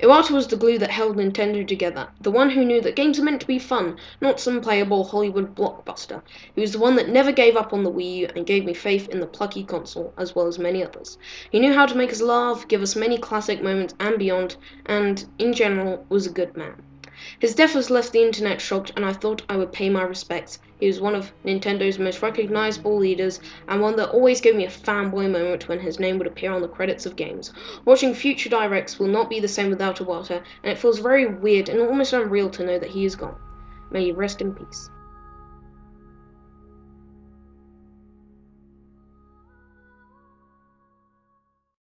Iwata was the glue that held Nintendo together, the one who knew that games are meant to be fun, not some playable Hollywood blockbuster. He was the one that never gave up on the Wii U and gave me faith in the plucky console, as well as many others. He knew how to make us laugh, give us many classic moments and beyond, and, in general, was a good man. His death has left the internet shocked, and I thought I would pay my respects. He was one of Nintendo's most recognizable leaders, and one that always gave me a fanboy moment when his name would appear on the credits of games. Watching future directs will not be the same without Iwata, and it feels very weird and almost unreal to know that he is gone. May he rest in peace.